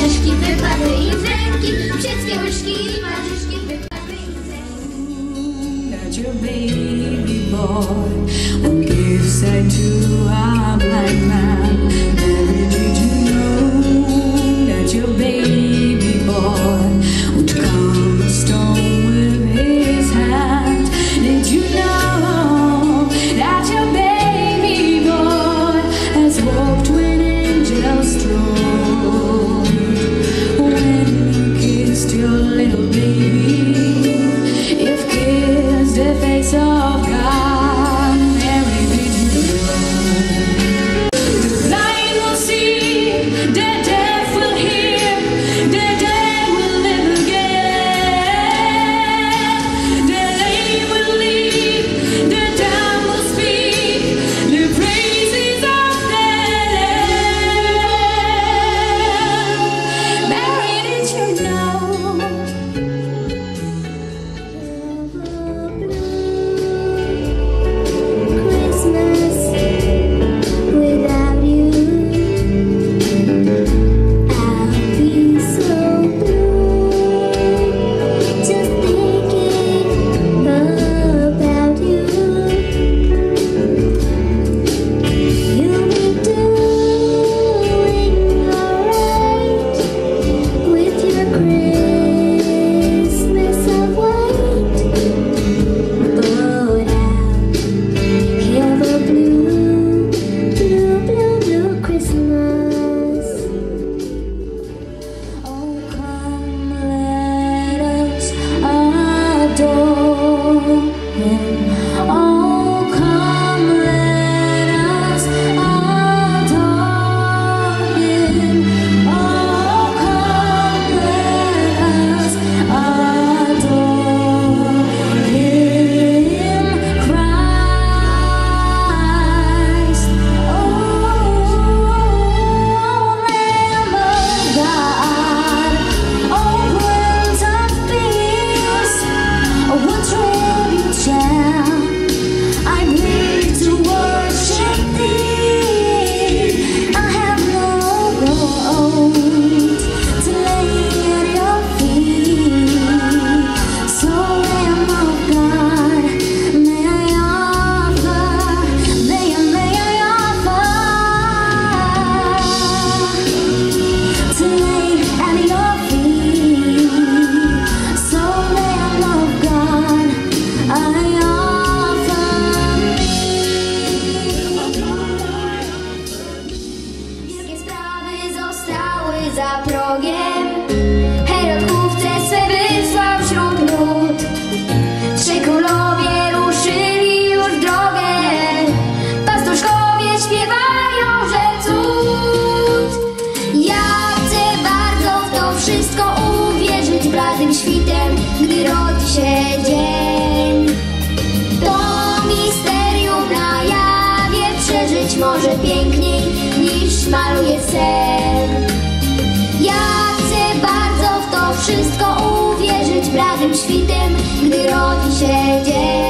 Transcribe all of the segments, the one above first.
Marzyszki wypadły wszystkie łyżki i marzyszki. That your baby boy will give sight to a blind man. Mary, did you know that your baby boy would come? yeah. Świtem, gdy rodzi się dzień.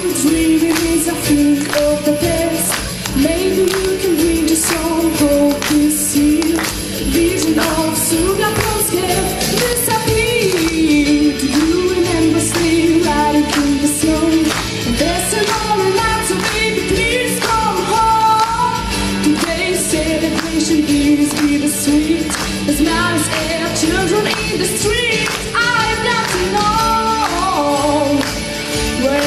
to